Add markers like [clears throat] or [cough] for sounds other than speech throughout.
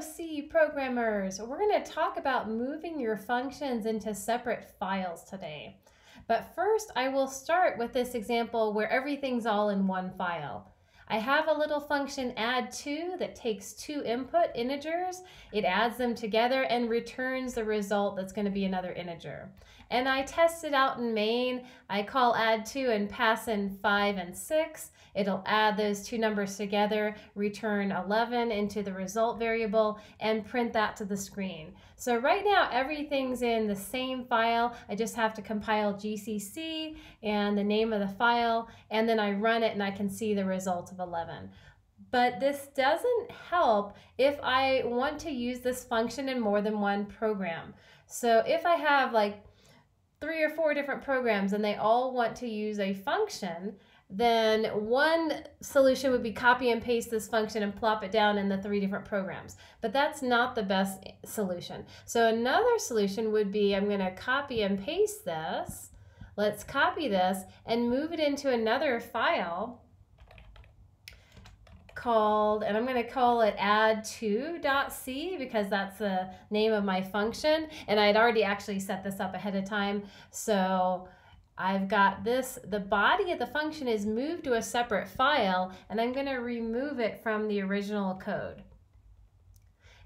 C programmers. We're going to talk about moving your functions into separate files today. But first, I will start with this example where everything's all in one file. I have a little function add two that takes two input integers, it adds them together and returns the result that's going to be another integer. And I test it out in main. I call add two and pass in 5 and 6. It'll add those two numbers together, return 11 into the result variable, and print that to the screen. So right now, everything's in the same file. I just have to compile GCC and the name of the file, and then I run it and I can see the result of 11 but this doesn't help if I want to use this function in more than one program. So if I have like three or four different programs and they all want to use a function, then one solution would be copy and paste this function and plop it down in the three different programs. But that's not the best solution. So another solution would be I'm going to copy and paste this. Let's copy this and move it into another file called, and I'm going to call it add2.c because that's the name of my function. And I had already actually set this up ahead of time. So I've got this, the body of the function is moved to a separate file, and I'm going to remove it from the original code.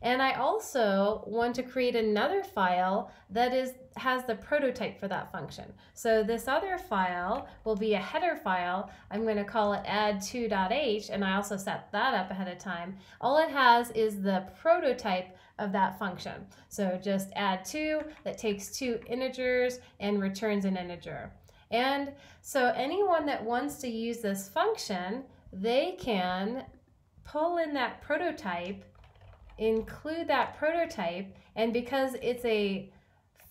And I also want to create another file that is has the prototype for that function. So this other file will be a header file. I'm going to call it add2.h, and I also set that up ahead of time. All it has is the prototype of that function. So just add two that takes two integers and returns an integer. And so anyone that wants to use this function, they can pull in that prototype include that prototype. And because it's a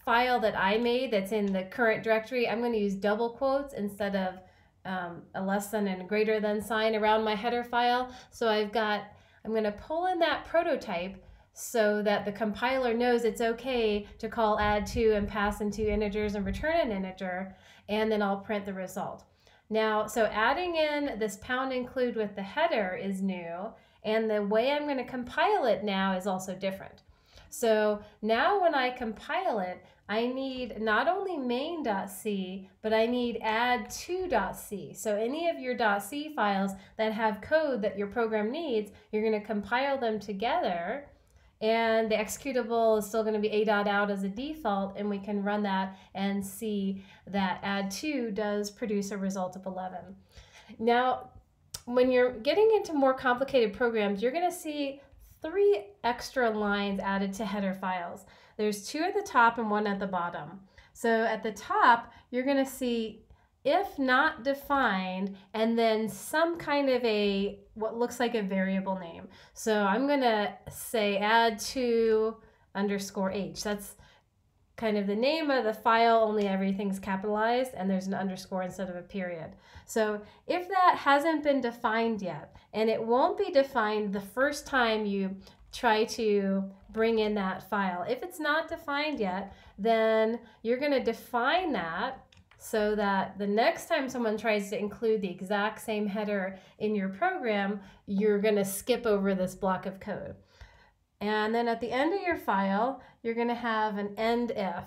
file that I made that's in the current directory, I'm going to use double quotes instead of um, a less than and greater than sign around my header file. So I've got, I'm going to pull in that prototype so that the compiler knows it's okay to call add two and pass into integers and return an integer, and then I'll print the result. Now, so adding in this pound include with the header is new, and the way I'm going to compile it now is also different. So now when I compile it, I need not only main.c, but I need add2.c. So any of your .c files that have code that your program needs, you're going to compile them together and the executable is still going to be a.out as a default and we can run that and see that add2 does produce a result of 11. Now when you're getting into more complicated programs, you're going to see three extra lines added to header files. There's two at the top and one at the bottom. So at the top, you're going to see if not defined and then some kind of a what looks like a variable name. So I'm going to say add two underscore h. That's kind of the name of the file, only everything's capitalized and there's an underscore instead of a period. So if that hasn't been defined yet, and it won't be defined the first time you try to bring in that file. If it's not defined yet, then you're going to define that so that the next time someone tries to include the exact same header in your program, you're going to skip over this block of code. And then at the end of your file, you're going to have an end if.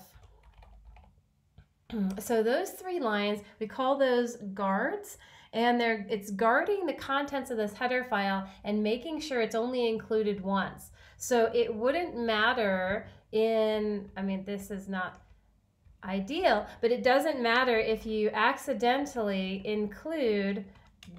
[clears throat] so those three lines, we call those guards and they're it's guarding the contents of this header file and making sure it's only included once. So it wouldn't matter in, I mean, this is not ideal, but it doesn't matter if you accidentally include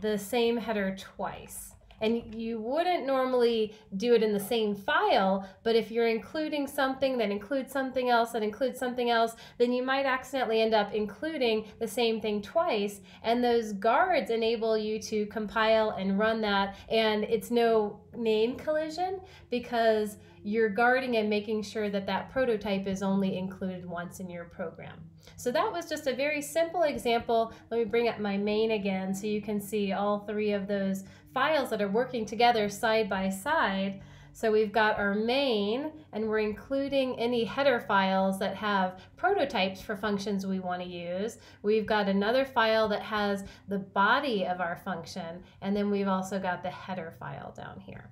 the same header twice. And you wouldn't normally do it in the same file, but if you're including something that includes something else that includes something else, then you might accidentally end up including the same thing twice. And those guards enable you to compile and run that, and it's no name collision because you're guarding and making sure that that prototype is only included once in your program. So that was just a very simple example. Let me bring up my main again so you can see all three of those files that are working together side by side. So we've got our main, and we're including any header files that have prototypes for functions we want to use. We've got another file that has the body of our function, and then we've also got the header file down here.